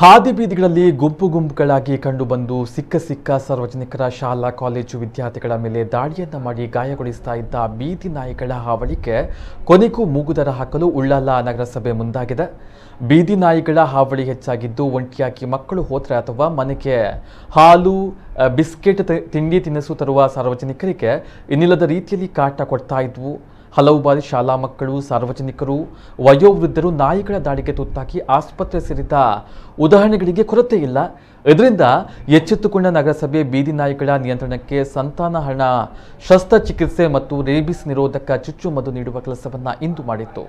ಹಾದಿ ಬೀದಿಗಳಲ್ಲಿ ಗುಂಪು ಗುಂಪುಗಳಾಗಿ ಕಂಡುಬಂದು ಸಿಕ್ಕ ಸಿಕ್ಕ ಸಾರ್ವಜನಿಕರ ಶಾಲಾ, ಕಾಲೇಜು ವಿದ್ಯಾರ್ಥಿಗಳ ಮೇಲೆ ದಾಳಿಯನ್ನ ಮಾಡಿ ಗಾಯಗೊಳಿಸ್ತಾ ಇದ್ದ ಬೀದಿ ನಾಯಿಗಳ ಹಾವಳಿಗೆ ಕೊನೆಗೂ ಮೂಗುದರ ಹಾಕಲು ಉಳ್ಳಾಲ ನಗರಸಭೆ ಮುಂದಾಗಿದೆ. ಬೀದಿ ನಾಯಿಗಳ ಹಾವಳಿ ಹೆಚ್ಚಾಗಿದ್ದು ಒಂಟಿಯಾಗಿ ಮಕ್ಕಳು ಹೋದರೆ ಅಥವಾ ಮನೆಗೆ ಹಾಲು ಬಿಸ್ಕೆಟ್ ತಿಂಡಿ ತಿನಿಸು ತರುವ ಸಾರ್ವಜನಿಕರಿಗೆ ಇನ್ನಿಲ್ಲದ ರೀತಿಯಲ್ಲಿ ಕಾಟ ಕೊಡ್ತಾ ಇದ್ವು. ಹಲವು ಬಾರಿ ಶಾಲಾ ಮಕ್ಕಳು, ಸಾರ್ವಜನಿಕರು, ವಯೋವೃದ್ಧರು ನಾಯಿಗಳ ದಾಳಿಗೆ ತುತ್ತಾಗಿ ಆಸ್ಪತ್ರೆ ಸೇರಿದ ಉದಾಹರಣೆಗಳಿಗೆ ಕೊರತೆ ಇಲ್ಲ. ಇದರಿಂದ ಎಚ್ಚೆತ್ತುಕೊಂಡ ನಗರಸಭೆ ಬೀದಿ ನಾಯಿಗಳ ನಿಯಂತ್ರಣಕ್ಕೆ ಸಂತಾನ ಹಣ ಶಸ್ತ್ರಚಿಕಿತ್ಸೆ ಮತ್ತು ರೇಬಿಸ್ ನಿರೋಧಕ ಚುಚ್ಚುಮದ್ದು ನೀಡುವ ಕೆಲಸವನ್ನು ಇಂದು ಮಾಡಿತ್ತು.